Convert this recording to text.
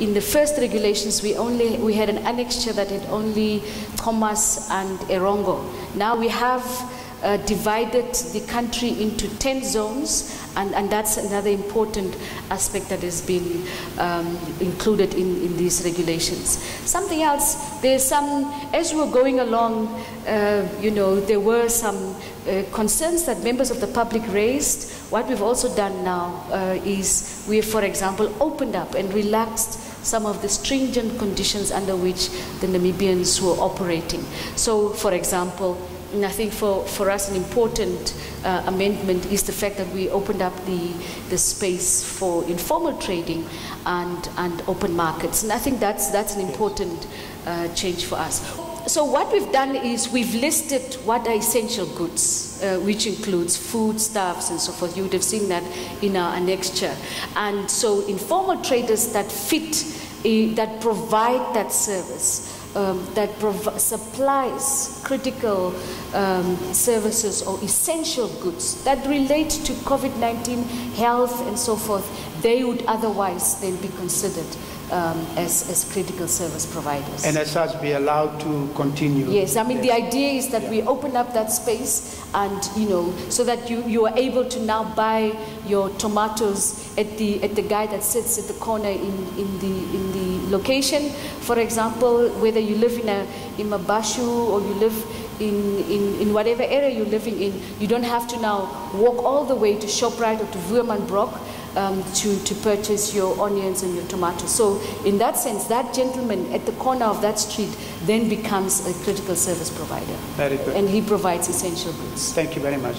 in the first regulations, we only we had an annexure that had only Khomas and Erongo. Now we have uh, divided the country into 10 zones, and, and that's another important aspect that has been um, included in, in these regulations. Something else, there's some, as we were going along, uh, you know, there were some uh, concerns that members of the public raised. What we've also done now uh, is we for example, opened up and relaxed some of the stringent conditions under which the Namibians were operating. So, for example, and I think for, for us an important uh, amendment is the fact that we opened up the, the space for informal trading and, and open markets. And I think that's, that's an important uh, change for us. So what we've done is we've listed what are essential goods, uh, which includes foodstuffs and so forth. You would have seen that in our annexure. And so informal traders that fit, uh, that provide that service, um, that supplies critical um, services or essential goods that relate to COVID 19 health and so forth, they would otherwise then be considered um, as, as critical service providers. And as such, be allowed to continue. Yes, I mean, the idea is that we open up that space and, you know, so that you, you are able to now buy your tomatoes at the, at the guy that sits at the corner in, in, the, in the location. For example, whether you live in, a, in Mabashu or you live in, in, in whatever area you're living in, you don't have to now walk all the way to ShopRite or to Woermann Brock um, to, to purchase your onions and your tomatoes. So, in that sense, that gentleman at the corner of that street then becomes a critical service provider. Very good. And he provides essential goods. Thank you very much.